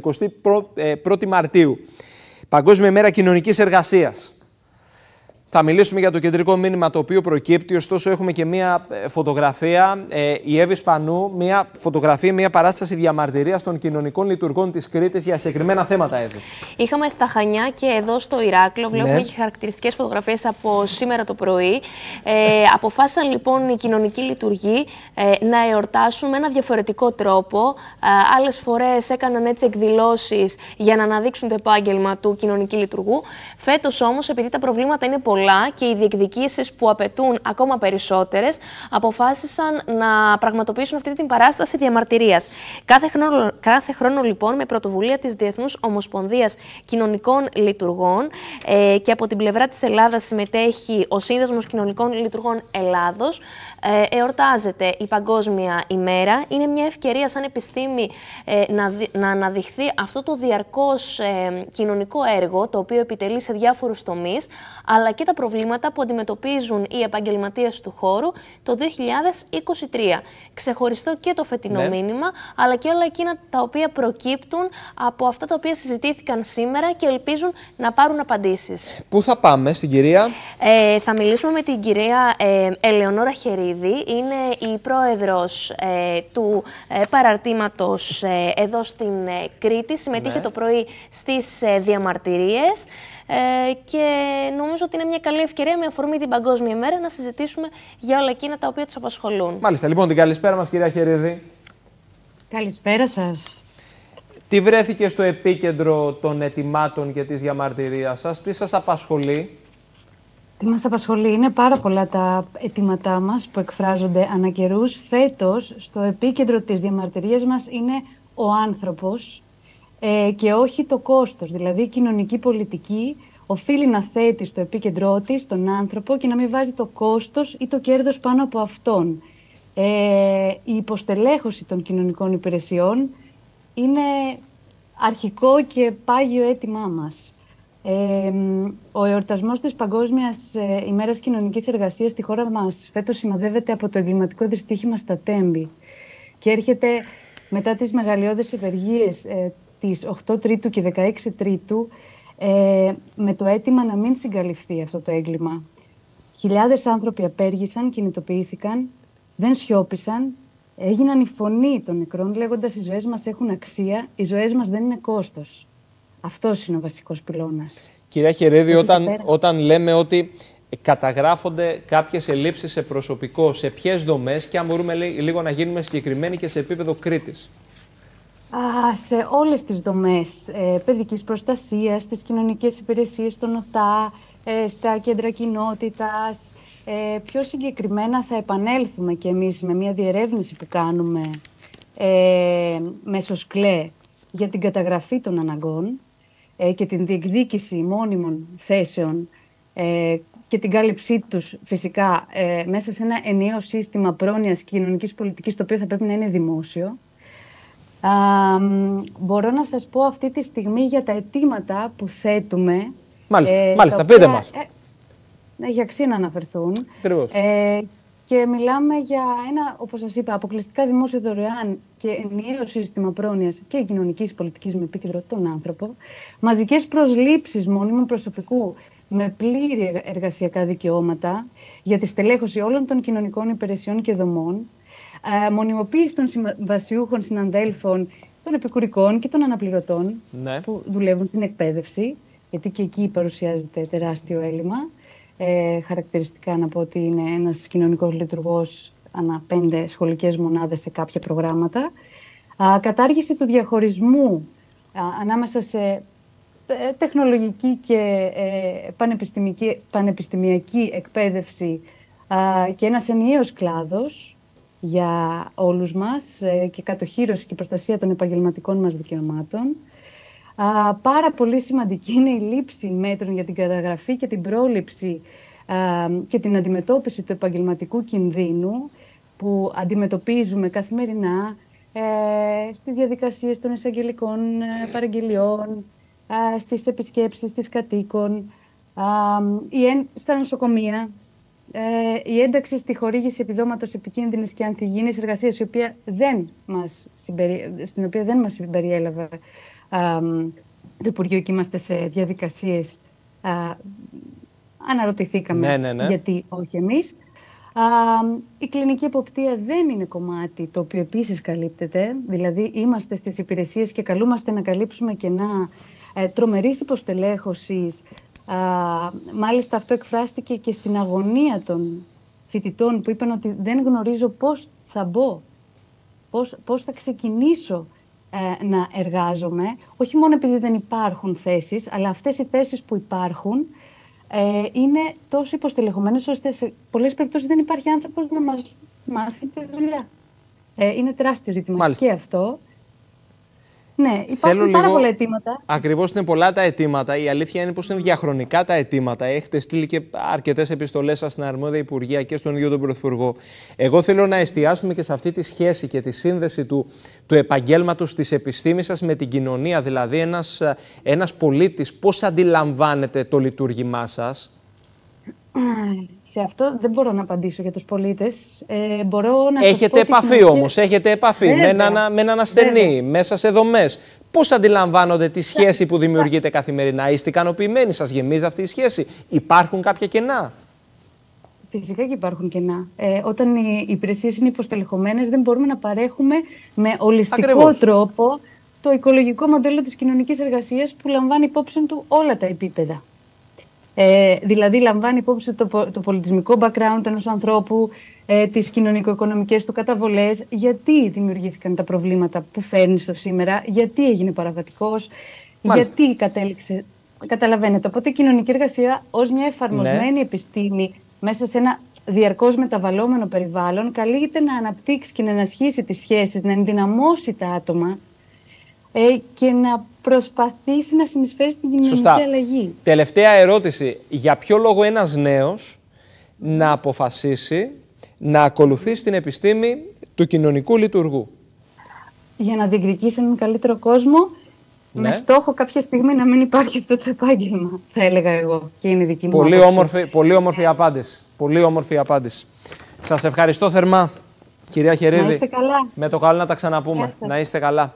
21η Μαρτίου. Παγκόσμια ημέρα κοινωνικής εργασίας. Θα μιλήσουμε για το κεντρικό μήνυμα το οποίο προκύπτει, ωστόσο έχουμε και μία ε, φωτογραφία, ε, η Εύη Σπανού, μία φωτογραφία, μία παράσταση διαμαρτυρίας των κοινωνικών λειτουργών της Κρήτης για συγκεκριμένα θέματα, Εύη. Είχαμε στα Χανιά και εδώ στο Ηράκλειο, βλέπουμε ναι. και χαρακτηριστικές φωτογραφίες από σήμερα το πρωί. Ε, αποφάσισαν λοιπόν οι κοινωνικοί λειτουργοί ε, να εορτάσουν με ένα διαφορετικό τρόπο. Ε, άλλες φορές έκαναν έτσι εκδηλώσεις για να αναδείξουν το επάγγελμα του κοινωνικού λειτουργού. Φέτος όμως, επειδή τα προβλήματα είναι πολλά, και οι διεκδικήσεις που απαιτούν ακόμα περισσότερες αποφάσισαν να πραγματοποιήσουν αυτή την παράσταση διαμαρτυρίας. Κάθε χρόνο, κάθε χρόνο λοιπόν με πρωτοβουλία της Διεθνούς Ομοσπονδίας Κοινωνικών Λειτουργών ε, και από την πλευρά της Ελλάδας συμμετέχει ο Σύνδεσμος Κοινωνικών Λειτουργών Ελλάδος ε, εορτάζεται η Παγκόσμια ημέρα. Είναι μια ευκαιρία σαν επιστήμη ε, να, να αναδειχθεί αυτό το διαρκώς ε, κοινωνικό έργο το οποίο επιτελεί σε διάφορους τομείς αλλά και τα προβλήματα που αντιμετωπίζουν οι επαγγελματίες του χώρου το 2023. Ξεχωριστώ και το φετινό ναι. μήνυμα, αλλά και όλα εκείνα τα οποία προκύπτουν από αυτά τα οποία συζητήθηκαν σήμερα και ελπίζουν να πάρουν απαντήσεις. Πού θα πάμε, στην κυρία; Ε, θα μιλήσουμε με την κυρία ε, Ελεονόρα Χερίδη. Είναι η πρόεδρος ε, του ε, παραρτήματος ε, εδώ στην Κρήτη. Συμμετείχε ναι. το πρωί στις διαμαρτυρίες. Ε, και νομίζω ότι είναι μια καλή ευκαιρία με αφορμή την Παγκόσμια ημέρα να συζητήσουμε για όλα εκείνα τα οποία τους απασχολούν. Μάλιστα. Λοιπόν, την καλησπέρα μας, κυρία Χερίδη. Καλησπέρα σας. Τι βρέθηκε στο επίκεντρο των ετοιμάτων και της διαμαρτυρίας σας, τι σας απασχολεί; Τι μας απασχολεί, είναι πάρα πολλά τα αιτήματά μας που εκφράζονται ανά καιρούς. Φέτος, στο επίκεντρο της διαμαρτυρίας μας είναι ο άνθρωπος, ε, και όχι το κόστος. Δηλαδή η κοινωνική πολιτική οφείλει να θέτει στο επίκεντρό της τον άνθρωπο και να μην βάζει το κόστος ή το κέρδος πάνω από αυτόν. Ε, η υποστελέχωση των κοινωνικών υπηρεσιών είναι αρχικό και πάγιο αίτημά μας. Ε, ο εορτασμός της Παγκόσμιας ε, ημέρας κοινωνικής εργασίας στη χώρα μας φέτος σημαδεύεται από το εγκληματικό δυστύχημα στα Τέμπη και έρχεται μετά τις μεγαλειώδες ευεργίες ε, τις 8 Τρίτου και 16 Τρίτου ε, με το αίτημα να μην συγκαλυφθεί αυτό το έγκλημα. Χιλιάδες άνθρωποι απέργησαν, κινητοποιήθηκαν, δεν σιώπησαν, έγιναν η φωνή των νεκρών λέγοντας οι ζωές μας έχουν αξία, οι ζωές μας δεν είναι κόστος. Αυτός είναι ο βασικός πυλώνας. Κυρία Χερέδη, όταν, όταν λέμε ότι καταγράφονται κάποιες ελλείψεις σε προσωπικό, σε ποιες δομές και αν μπορούμε λίγο να γίνουμε συγκεκριμένοι και σε επίπεδο Κρήτης σε όλες τις δομές ε, παιδικής προστασίας, στις κοινωνικές υπηρεσίες, στον ΟΤΑ, ε, στα κέντρα κοινότητας. Ε, πιο συγκεκριμένα θα επανέλθουμε και εμείς με μια διερεύνηση που κάνουμε ε, μέσω ΣΚΛΕ για την καταγραφή των αναγκών ε, και την διεκδίκηση μόνιμων θέσεων ε, και την κάλυψή τους φυσικά ε, μέσα σε ένα ενιαίο σύστημα πρόνοιας κοινωνικής πολιτικής το οποίο θα πρέπει να είναι δημόσιο μπορώ να σας πω αυτή τη στιγμή για τα αιτήματα που θέτουμε. Μάλιστα, ε, μάλιστα πείτε μας. Ε, έχει αξία να αναφερθούν. Ε, και μιλάμε για ένα, όπως σας είπα, αποκλειστικά δημόσιο δωρεάν και ενιαίο σύστημα πρόνοιας και κοινωνικής πολιτικής με επίκεντρο τον άνθρωπο, μαζικές προσλήψεις μόνιμου προσωπικού με πλήρη εργασιακά δικαιώματα για τη στελέχωση όλων των κοινωνικών υπηρεσιών και δομών, ε, μονιμοποίηση των συμβασιούχων συναντέλφων των επικουρικών και των αναπληρωτών ναι. που δουλεύουν στην εκπαίδευση, γιατί και εκεί παρουσιάζεται τεράστιο έλλειμμα. Ε, χαρακτηριστικά να πω ότι είναι ένας κοινωνικός λειτουργός ανά πέντε σχολικές μονάδες σε κάποια προγράμματα. Α, κατάργηση του διαχωρισμού ανάμεσα σε ε, τεχνολογική και ε, πανεπιστημιακή, πανεπιστημιακή εκπαίδευση και ένας ενιαίος κλάδος για όλους μας ε, και κατοχήρωση και προστασία των επαγγελματικών μας δικαιωμάτων. Α, πάρα πολύ σημαντική είναι η λήψη μέτρων για την καταγραφή και την πρόληψη και την αντιμετώπιση του επαγγελματικού κινδύνου που αντιμετωπίζουμε καθημερινά ε, στις διαδικασίες των εισαγγελικών ε, παραγγελιών, ε, στις επισκέψεις της κατοίκων, στα νοσοκομεία, ε, η ένταξη στη χορήγηση επιδόματος επικίνδυνης και ανθυγιεινής εργασίας, στην οποία δεν μας συμπεριέλαβε του Υπουργείου και είμαστε σε διαδικασίες αναρωτηθήκαμε ναι, ναι, ναι. γιατί όχι εμείς. η κλινική εποπτεία δεν είναι κομμάτι το οποίο επίσης καλύπτεται, δηλαδή είμαστε στις υπηρεσίες και καλούμαστε να καλύψουμε κενά ε, τρομερής υποστελέχωσης. Α, μάλιστα αυτό εκφράστηκε και στην αγωνία των φοιτητών που είπαν ότι δεν γνωρίζω πώς θα μπω, πώς, πώς θα ξεκινήσω ε, να εργάζομαι, όχι μόνο επειδή δεν υπάρχουν θέσεις, αλλά αυτές οι θέσεις που υπάρχουν ε, είναι τόσο υποστελεχωμένες ώστε σε πολλές περιπτώσεις δεν υπάρχει άνθρωπος να μας μάθει τη δουλειά. Ε, είναι τεράστιο ζήτημα και αυτό. Ναι, υπάρχουν πάρα πολλά αιτήματα. Ακριβώς είναι πολλά τα αιτήματα. Η αλήθεια είναι πως είναι διαχρονικά τα αιτήματα. Έχετε στείλει και αρκετές επιστολές σας στην αρμόδια Υπουργεία και στον ίδιο τον Πρωθυπουργό. Εγώ θέλω να εστιάσουμε και σε αυτή τη σχέση και τη σύνδεση του, του επαγγέλματος της επιστήμης σας με την κοινωνία. Δηλαδή, ένας ένας πολίτης, πώς αντιλαμβάνεται το λειτουργήμά σας; Σε αυτό δεν μπορώ να απαντήσω για τους πολίτες. Ε, μπορώ να έχετε επαφή όμως, έχετε επαφή με έναν, με έναν ασθενή, μέσα σε δομές. Πώς αντιλαμβάνονται τη σχέση που δημιουργείτε καθημερινά, είστε ικανοποιημένοι, σας γεμίζει αυτή η σχέση, υπάρχουν κάποια κενά; Φυσικά και υπάρχουν κενά. Ε, όταν οι υπηρεσίες είναι υποστελεχωμένες δεν μπορούμε να παρέχουμε με ολιστικό τρόπο το οικολογικό μοντέλο της κοινωνικής εργασίας που λαμβάνει υπόψη του όλα τα επίπεδα. Ε, δηλαδή λαμβάνει υπόψη το, το πολιτισμικό background ενός ανθρώπου, ε, τις κοινωνικο-οικονομικές του καταβολές, γιατί δημιουργήθηκαν τα προβλήματα που φέρνει στο σήμερα, γιατί έγινε παραβατικός, γιατί κατέληξε. Καταλαβαίνετε. Οπότε η κοινωνική εργασία ως μια εφαρμοσμένη ναι. επιστήμη μέσα σε ένα διαρκώς μεταβαλλόμενο περιβάλλον καλείται να αναπτύξει και να ενασχίσει τις σχέσεις, να ενδυναμώσει τα άτομα ε, και να προσπαθήσει να συνεισφέρει στην κοινωνική Σωστά. αλλαγή. Τελευταία ερώτηση. Για ποιο λόγο ένας νέος να αποφασίσει να ακολουθήσει την επιστήμη του κοινωνικού λειτουργού; Για να διεκδικήσει έναν καλύτερο κόσμο με ναι. στόχο κάποια στιγμή να μην υπάρχει αυτό το επάγγελμα, θα έλεγα εγώ. Και είναι δική μου πολύ όμορφη, πολύ όμορφη απάντηση. Πολύ όμορφη απάντηση. Σας ευχαριστώ θερμά, κυρία Χερίδη. Να είστε καλά. Με το καλό να τα ξαναπούμε. Να είστε καλά.